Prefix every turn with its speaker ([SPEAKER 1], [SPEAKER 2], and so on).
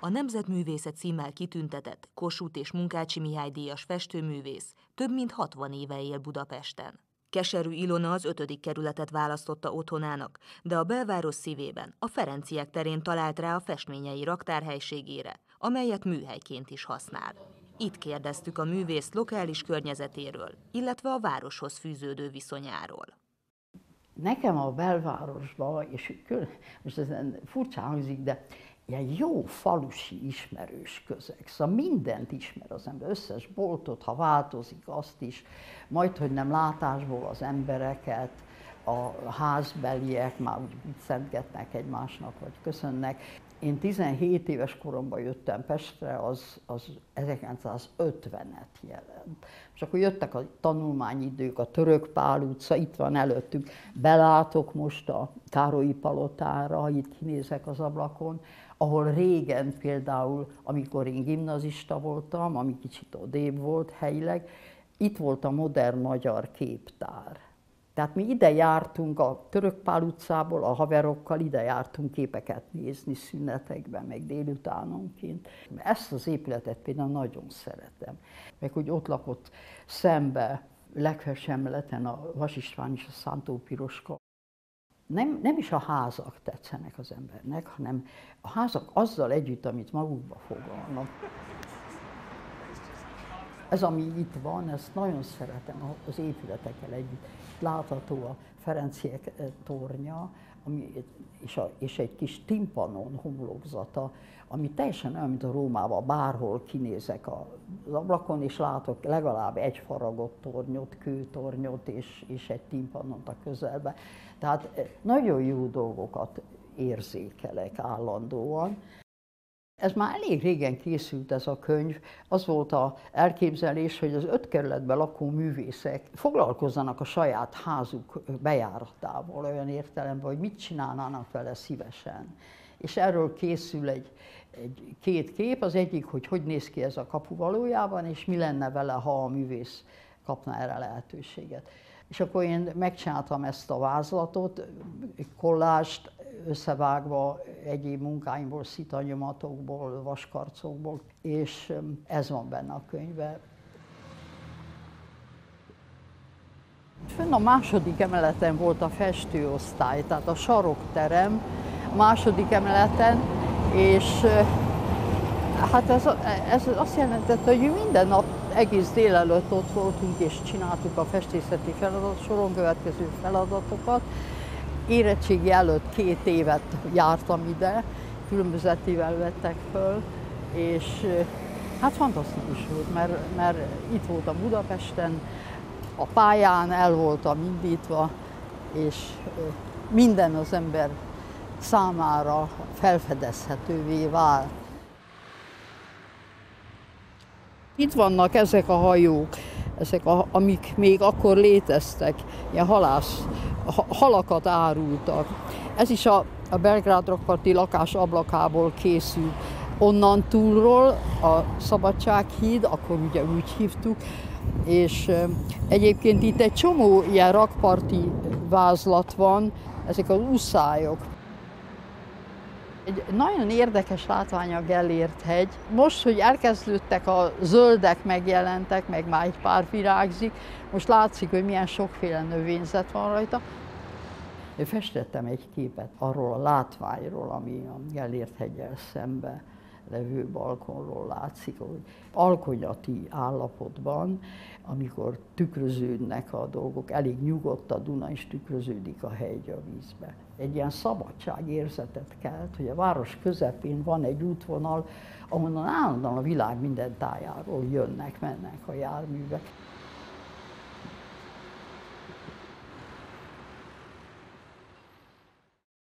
[SPEAKER 1] A Nemzetművészet címmel kitüntetett Kossuth és Munkácsi Mihály díjas festőművész több mint 60 éve él Budapesten. Keserű Ilona az ötödik kerületet választotta otthonának, de a belváros szívében, a Ferenciek terén talált rá a festményei raktárhelységére, amelyet műhelyként is használ. Itt kérdeztük a művész lokális környezetéről, illetve a városhoz fűződő viszonyáról.
[SPEAKER 2] Nekem a belvárosban, és most ez furcsa hangzik, de ilyen jó falusi ismerős közeg. Szóval mindent ismer az ember, összes boltot, ha változik, azt is, majd, hogy nem látásból az embereket, a házbeliek már úgy viccelgetnek egymásnak, vagy köszönnek. Én 17 éves koromban jöttem Pestre, az, az 1950-et jelent. És akkor jöttek a tanulmányidők, a Török Pál utca, itt van előttük. Belátok most a Károlyi Palotára, itt kinézek az ablakon, ahol régen például, amikor én gimnazista voltam, ami kicsit odébb volt helyileg, itt volt a modern magyar képtár. Tehát mi ide jártunk a Törökpál utcából, a haverokkal ide jártunk képeket nézni szünetekben, meg délutánonként. Ezt az épületet például nagyon szeretem. Meg hogy ott lakott szembe, legfelső a Vas István és a Szántó Piroska. Nem, nem is a házak tetszenek az embernek, hanem a házak azzal együtt, amit magukba foglalnak. Ez, ami itt van, ezt nagyon szeretem az épületekkel együtt. Látható a Ferenciek eh, tornya, ami, és, a, és egy kis timpanon homlokzata, ami teljesen olyan, mint a Rómában, bárhol kinézek az ablakon, és látok legalább egy faragott tornyot, kőtornyot, és, és egy timpanont a közelben. Tehát eh, nagyon jó dolgokat érzékelek állandóan. Ez már elég régen készült ez a könyv. Az volt a elképzelés, hogy az öt kerületben lakó művészek foglalkozzanak a saját házuk bejáratával, olyan értelemben, hogy mit csinálnának vele szívesen. És erről készül egy, egy két kép, az egyik, hogy hogy néz ki ez a kapu valójában, és mi lenne vele, ha a művész kapna erre lehetőséget. És akkor én megcsináltam ezt a vázlatot, kollást, összevágva egyéb munkáimból, szitanyomatokból, vaskarcokból, és ez van benne a könyvben. Fönn a második emeleten volt a festőosztály, tehát a sarokterem második emeleten, és hát ez, ez azt jelentette, hogy minden nap egész délelőtt ott voltunk, és csináltuk a festészeti feladat, soron következő feladatokat, érettségi előtt két évet jártam ide, különbözetével vettek föl, és hát fantasztikus volt, mert, mert itt voltam Budapesten, a pályán el voltam indítva, és minden az ember számára felfedezhetővé vált. Itt vannak ezek a hajók, ezek a, amik még akkor léteztek, ilyen halász halakat árultak. Ez is a, a Belgrád rakparti lakás ablakából készült. Onnan túlról a Szabadsághíd, akkor ugye úgy hívtuk, és egyébként itt egy csomó ilyen rakparti vázlat van, ezek az uszályok. Egy nagyon érdekes látvány a Gellért hegy. Most, hogy elkezdődtek a zöldek megjelentek, meg már egy pár virágzik, most látszik, hogy milyen sokféle növényzet van rajta. Én festettem egy képet arról a látványról, ami a Gellért hegyel szembe levő balkonról látszik, hogy alkonyati állapotban, amikor tükröződnek a dolgok, elég nyugodt a Duna, és tükröződik a hegy a vízbe. Egy ilyen szabadságérzetet kelt, hogy a város közepén van egy útvonal, ahonnan állandóan a világ minden tájáról jönnek, mennek a járművek.